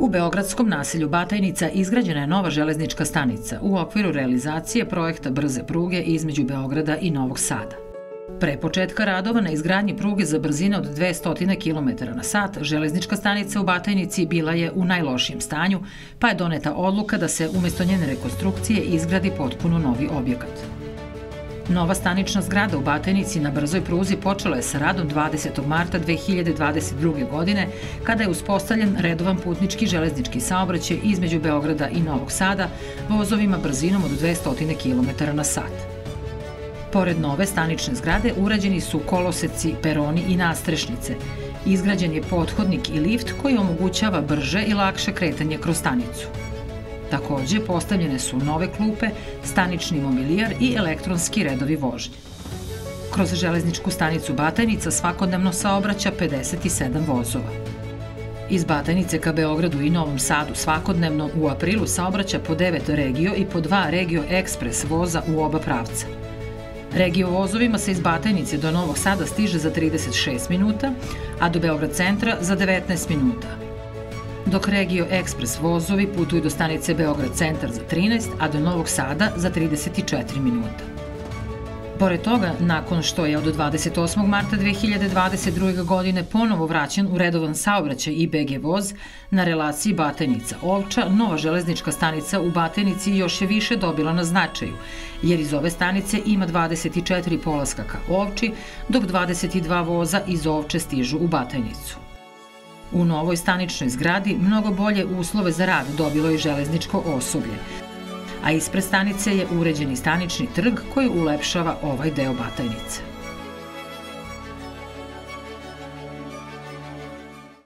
U beogradskom naselju Batajnica izgrađena je nova železnička stanica u okviru realizacije projekta brze pruge između Beograda i Novog Sada. Pre početka radova na izgradnji pruge za brzine od 200 km na sat, železnička stanica u Batajnici bila je u najlošijem stanju, pa je doneta odluka da se umesto njene rekonstrukcije izgradi potpuno novi objekat. Nova stanična zgrada u Batajnici na brzoj pruzi počela je sa radom 20. marta 2022. godine, kada je uspostavljen redovan putnički železnički saobraćaj između Beograda i Novog Sada vozovima brzinom od 200 km na sat. Pored nove stanične zgrade urađeni su koloseci, peroni i nastrešnice. Izgrađen je pothodnik i lift koji omogućava brže i lakše kretanje kroz stanicu. Takođe, postavljene su nove klupe, stanični mobilijar i elektronski redovi vožnje. Kroz železničku stanicu Batajnica svakodnevno saobraća 57 vozova. Iz Batajnice ka Beogradu i Novom Sadu svakodnevno u aprilu saobraća po 9 regio i po 2 regio ekspres voza u oba pravca. Regio vozovima se iz Batajnice do Novog Sada stiže za 36 minuta, a do Beograd centra za 19 minuta – dok Regio Express vozovi putuju do stanice Beograd centar za 13, a do Novog Sada za 34 minuta. Pored toga, nakon što je od 28. marta 2022. godine ponovo vraćen u redovan saobraćaj IBG voz na relaciji Batajnica-Ovča, nova železnička stanica u Batajnici još je više dobila na značaju, jer iz ove stanice ima 24 polaska ka Ovči, dok 22 voza iz Ovče stižu u Batajnicu. U novoj staničnoj zgradi mnogo bolje uslove za rad dobilo i železničko osoblje, a ispred stanice je uređeni stanični trg koji ulepšava ovaj deo Batajnice.